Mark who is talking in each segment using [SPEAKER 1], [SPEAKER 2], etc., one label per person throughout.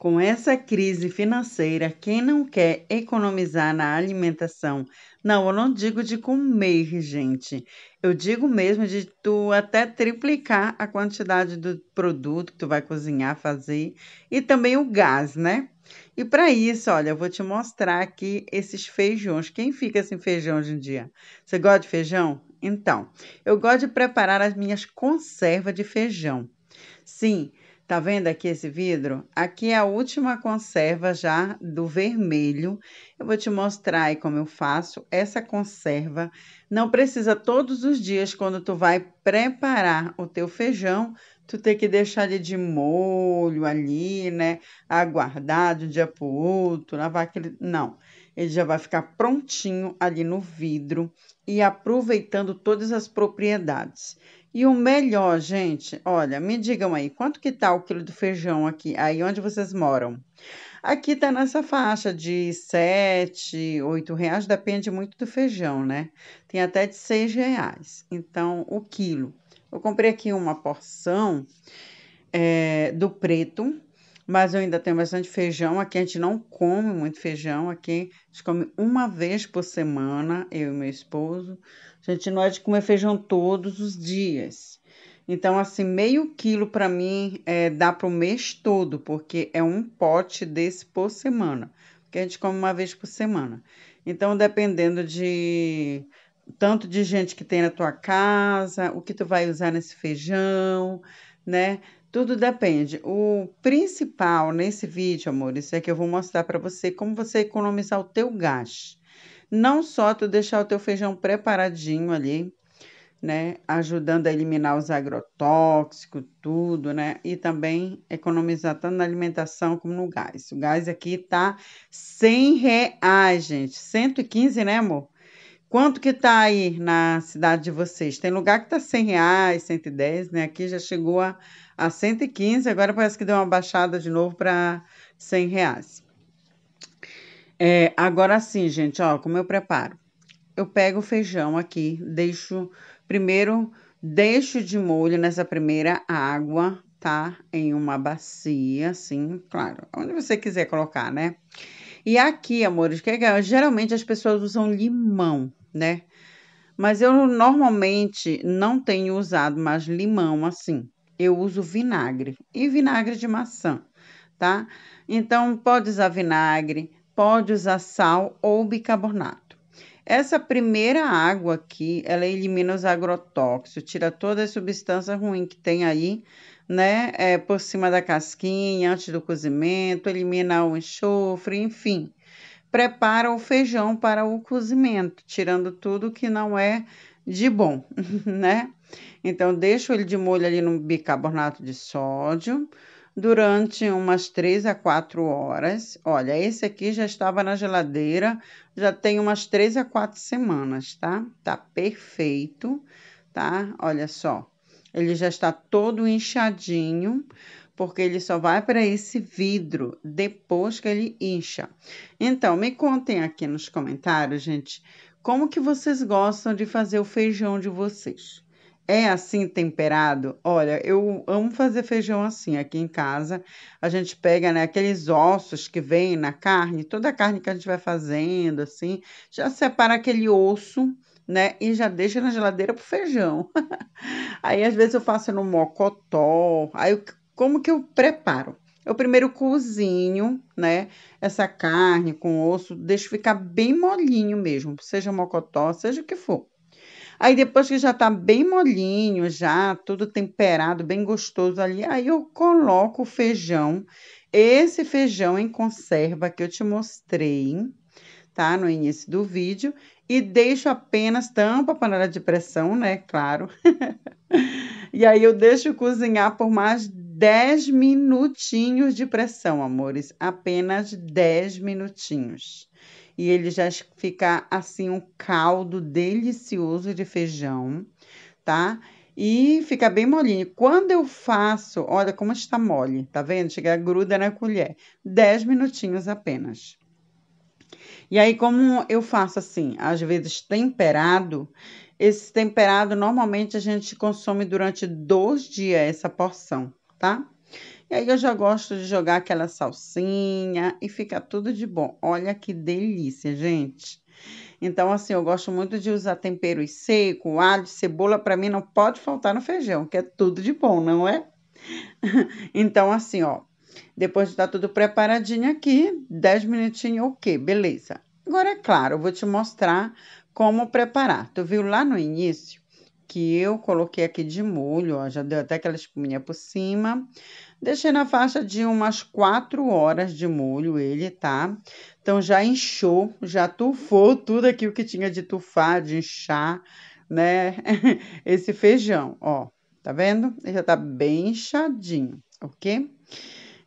[SPEAKER 1] Com essa crise financeira, quem não quer economizar na alimentação? Não, eu não digo de comer, gente. Eu digo mesmo de tu até triplicar a quantidade do produto que tu vai cozinhar, fazer e também o gás, né? E para isso, olha, eu vou te mostrar aqui esses feijões. Quem fica sem feijão hoje em dia? Você gosta de feijão? Então, eu gosto de preparar as minhas conservas de feijão. Sim, Tá vendo aqui esse vidro? Aqui é a última conserva já do vermelho. Eu vou te mostrar aí como eu faço essa conserva. Não precisa todos os dias, quando tu vai preparar o teu feijão, tu ter que deixar ele de molho ali, né? Aguardar de um dia pro outro, lavar aquele... Não, ele já vai ficar prontinho ali no vidro e aproveitando todas as propriedades. E o melhor, gente, olha, me digam aí, quanto que tá o quilo do feijão aqui, aí onde vocês moram? Aqui tá nessa faixa de 7, 8 reais, depende muito do feijão, né? Tem até de 6 reais. Então, o quilo. Eu comprei aqui uma porção é, do preto, mas eu ainda tenho bastante feijão. Aqui a gente não come muito feijão, aqui a gente come uma vez por semana, eu e meu esposo. A gente não é de comer feijão todos os dias. Então, assim, meio quilo para mim é, dá para o mês todo, porque é um pote desse por semana. Que a gente come uma vez por semana. Então, dependendo de tanto de gente que tem na tua casa, o que tu vai usar nesse feijão, né? Tudo depende. O principal nesse vídeo, amores, é que eu vou mostrar para você como você economizar o teu gás. Não só tu deixar o teu feijão preparadinho ali, né, ajudando a eliminar os agrotóxicos, tudo, né, e também economizar tanto na alimentação como no gás. O gás aqui tá 100 reais, gente, 115, né, amor? Quanto que tá aí na cidade de vocês? Tem lugar que tá 100 reais, 110, né? Aqui já chegou a, a 115, agora parece que deu uma baixada de novo para 100 reais. É, agora sim, gente, ó, como eu preparo? Eu pego o feijão aqui, deixo primeiro deixo de molho nessa primeira água, tá? Em uma bacia, assim, claro, onde você quiser colocar, né? E aqui, amores, que é, geralmente as pessoas usam limão, né? Mas eu normalmente não tenho usado mais limão assim. Eu uso vinagre e vinagre de maçã, tá? Então pode usar vinagre, pode usar sal ou bicarbonato. Essa primeira água aqui, ela elimina os agrotóxicos, tira toda a substância ruim que tem aí, né, é, por cima da casquinha, antes do cozimento, elimina o enxofre, enfim. Prepara o feijão para o cozimento, tirando tudo que não é de bom, né? Então, deixo ele de molho ali no bicarbonato de sódio, durante umas três a quatro horas. Olha, esse aqui já estava na geladeira, já tem umas três a quatro semanas, tá? Tá perfeito, tá? Olha só, ele já está todo inchadinho, porque ele só vai para esse vidro depois que ele incha. Então, me contem aqui nos comentários, gente, como que vocês gostam de fazer o feijão de vocês? É assim temperado? Olha, eu amo fazer feijão assim aqui em casa. A gente pega, né, aqueles ossos que vêm na carne, toda a carne que a gente vai fazendo assim, já separa aquele osso, né, e já deixa na geladeira pro feijão. Aí às vezes eu faço no mocotó. Aí como que eu preparo? Eu primeiro cozinho, né, essa carne com osso, deixo ficar bem molinho mesmo, seja mocotó, seja o que for. Aí depois que já tá bem molinho, já tudo temperado, bem gostoso ali, aí eu coloco o feijão, esse feijão em conserva que eu te mostrei, tá? No início do vídeo, e deixo apenas tampa a panela de pressão, né? Claro. e aí eu deixo cozinhar por mais 10 minutinhos de pressão, amores, apenas 10 minutinhos e ele já fica assim um caldo delicioso de feijão, tá? E fica bem molinho. Quando eu faço, olha como está mole, tá vendo? Chega gruda na colher. 10 minutinhos apenas. E aí, como eu faço assim, às vezes temperado, esse temperado normalmente a gente consome durante dois dias essa porção, tá? E aí eu já gosto de jogar aquela salsinha e fica tudo de bom. Olha que delícia, gente. Então, assim, eu gosto muito de usar temperos secos, alho, cebola, para mim não pode faltar no feijão, que é tudo de bom, não é? então, assim, ó, depois de estar tá tudo preparadinho aqui, 10 minutinhos, ok, beleza. Agora, é claro, eu vou te mostrar como preparar. Tu viu lá no início que eu coloquei aqui de molho, ó, já deu até aquela espuminha por cima. Deixei na faixa de umas 4 horas de molho ele, tá? Então já inchou, já tufou tudo aquilo que tinha de tufar, de inchar, né? Esse feijão, ó. Tá vendo? Ele já tá bem inchadinho, ok?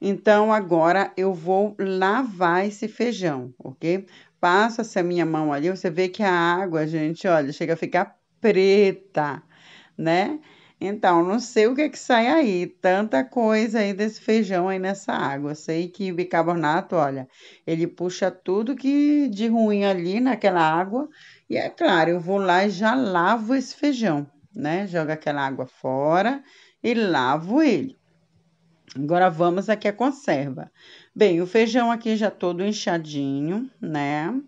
[SPEAKER 1] Então, agora eu vou lavar esse feijão, ok? Passa-se a minha mão ali, você vê que a água, gente, olha, chega a ficar preta, né? Então, não sei o que que sai aí, tanta coisa aí desse feijão aí nessa água. Sei que o bicarbonato, olha, ele puxa tudo que de ruim ali naquela água. E é claro, eu vou lá e já lavo esse feijão, né? Joga aquela água fora e lavo ele. Agora vamos aqui a conserva. Bem, o feijão aqui já todo inchadinho, né?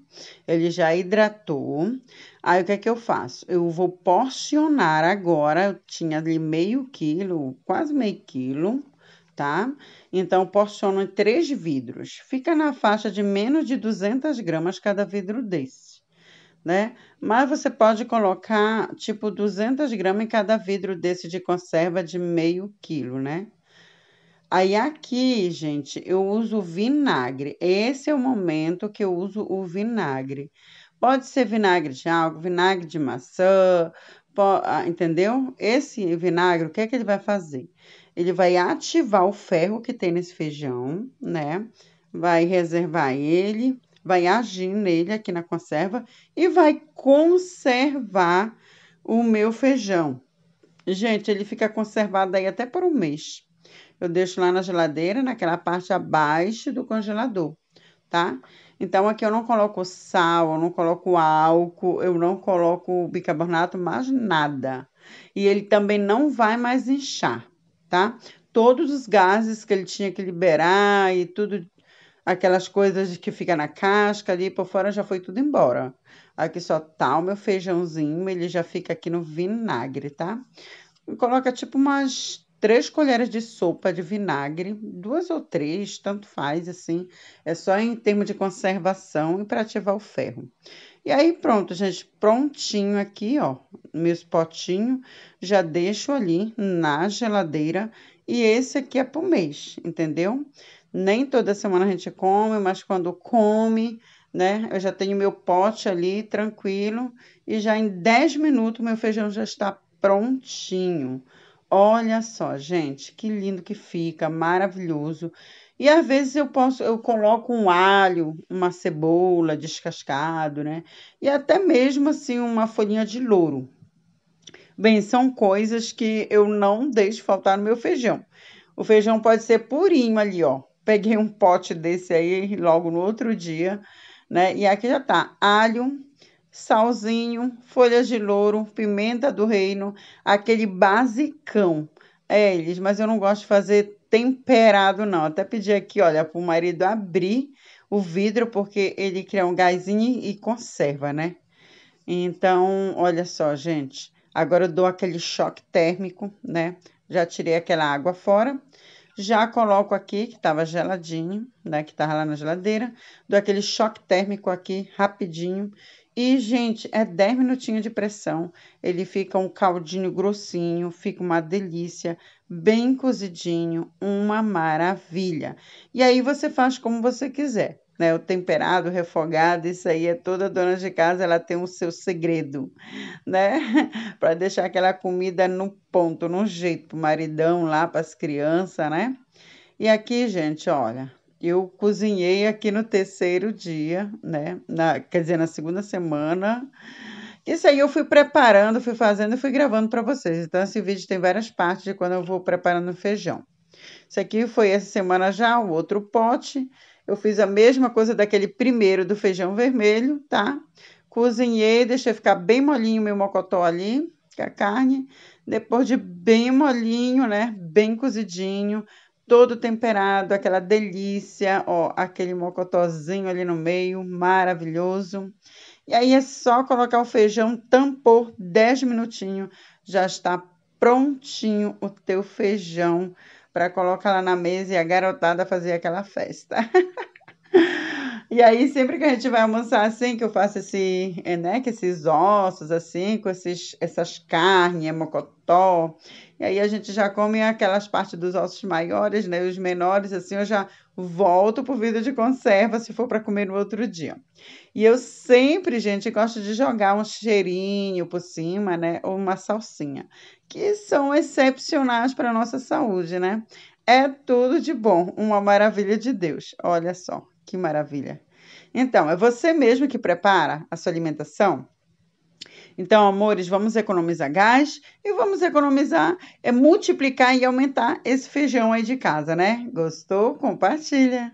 [SPEAKER 1] Ele já hidratou. Aí o que é que eu faço? Eu vou porcionar agora, eu tinha ali meio quilo, quase meio quilo, tá? Então, porciono em três vidros. Fica na faixa de menos de 200 gramas cada vidro desse, né? Mas você pode colocar, tipo, 200 gramas em cada vidro desse de conserva de meio quilo, né? Aí aqui, gente, eu uso vinagre. Esse é o momento que eu uso o vinagre. Pode ser vinagre de algo, vinagre de maçã, ah, entendeu? Esse vinagre, o que é que ele vai fazer? Ele vai ativar o ferro que tem nesse feijão, né? Vai reservar ele, vai agir nele aqui na conserva e vai conservar o meu feijão. Gente, ele fica conservado aí até por um mês eu deixo lá na geladeira, naquela parte abaixo do congelador, tá? Então, aqui eu não coloco sal, eu não coloco álcool, eu não coloco bicarbonato, mais nada. E ele também não vai mais inchar, tá? Todos os gases que ele tinha que liberar e tudo, aquelas coisas que fica na casca ali por fora já foi tudo embora. Aqui só tá o meu feijãozinho, ele já fica aqui no vinagre, tá? Coloca tipo umas três colheres de sopa de vinagre, duas ou três, tanto faz, assim. É só em termos de conservação e para ativar o ferro. E aí, pronto, gente, prontinho aqui, ó, meus potinhos, já deixo ali na geladeira. E esse aqui é pro mês, entendeu? Nem toda semana a gente come, mas quando come, né, eu já tenho meu pote ali tranquilo e já em 10 minutos meu feijão já está prontinho. Olha só, gente, que lindo que fica, maravilhoso. E às vezes eu posso, eu coloco um alho, uma cebola descascado, né? E até mesmo assim uma folhinha de louro. Bem, são coisas que eu não deixo faltar no meu feijão. O feijão pode ser purinho ali, ó. Peguei um pote desse aí logo no outro dia, né? E aqui já tá alho, salzinho, folhas de louro, pimenta do reino, aquele basicão. É, eles, mas eu não gosto de fazer temperado, não. Até pedi aqui, olha, para o marido abrir o vidro, porque ele cria um gásinho e conserva, né? Então, olha só, gente. Agora eu dou aquele choque térmico, né? Já tirei aquela água fora. Já coloco aqui, que estava geladinho, né? Que estava lá na geladeira. Dou aquele choque térmico aqui, rapidinho. E, gente, é 10 minutinhos de pressão. Ele fica um caldinho grossinho, fica uma delícia, bem cozidinho, uma maravilha. E aí você faz como você quiser, né? O temperado, o refogado, isso aí é toda dona de casa, ela tem o seu segredo, né? para deixar aquela comida no ponto, no jeito, pro maridão lá, para as crianças, né? E aqui, gente, olha, eu cozinhei aqui no terceiro dia, né? Na, quer dizer, na segunda semana. Isso aí eu fui preparando, fui fazendo e fui gravando para vocês. Então, esse vídeo tem várias partes de quando eu vou preparando o feijão. Isso aqui foi essa semana já, o outro pote. Eu fiz a mesma coisa daquele primeiro do feijão vermelho, tá? Cozinhei, deixei ficar bem molinho meu mocotó ali, com a carne. Depois de bem molinho, né? Bem cozidinho, todo temperado, aquela delícia, ó, aquele mocotozinho ali no meio, maravilhoso. E aí é só colocar o feijão, tampor 10 minutinhos, já está prontinho o teu feijão para colocar lá na mesa e a garotada fazer aquela festa. E aí, sempre que a gente vai almoçar assim, que eu faço esse, é, né, que esses ossos assim, com esses, essas carnes, mocotó, e aí a gente já come aquelas partes dos ossos maiores, né, os menores, assim, eu já volto pro vidro de conserva se for para comer no outro dia. E eu sempre, gente, gosto de jogar um cheirinho por cima, né, ou uma salsinha, que são excepcionais para nossa saúde, né? É tudo de bom, uma maravilha de Deus. Olha só. Que maravilha. Então, é você mesmo que prepara a sua alimentação? Então, amores, vamos economizar gás e vamos economizar, é multiplicar e aumentar esse feijão aí de casa, né? Gostou? Compartilha.